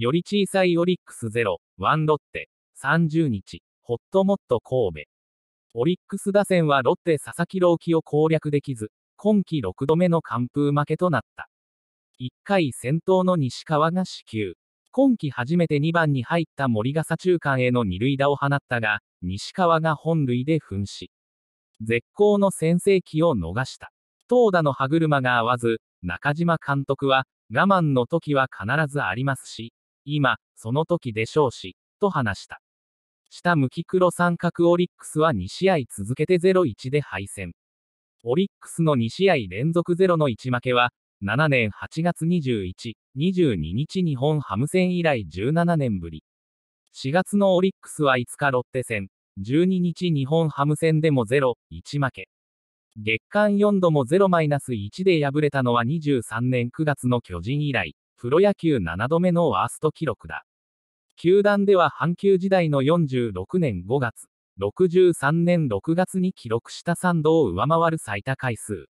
より小さいオリックス0、1ロッテ、30日、ホットモット神戸。オリックス打線はロッテ佐々木朗希を攻略できず、今季6度目の完封負けとなった。1回先頭の西川が死球。今季初めて2番に入った森が左中間への二塁打を放ったが、西川が本塁で噴死。絶好の先制機を逃した。投打の歯車が合わず、中島監督は、我慢の時は必ずありますし、今、その時でしょうし、と話した。下向き黒三角オリックスは2試合続けて0-1で敗戦。オリックスの2試合連続0の1負けは、7年8月21、22日日本ハム戦以来17年ぶり。4月のオリックスは5日ロッテ戦、12日日本ハム戦でも0、1負け。月間4度も0-1で敗れたのは23年9月の巨人以来、プロ野球7度目のワースト記録だ。球団では阪急時代の46年5月、63年6月に記録した3度を上回る最多回数。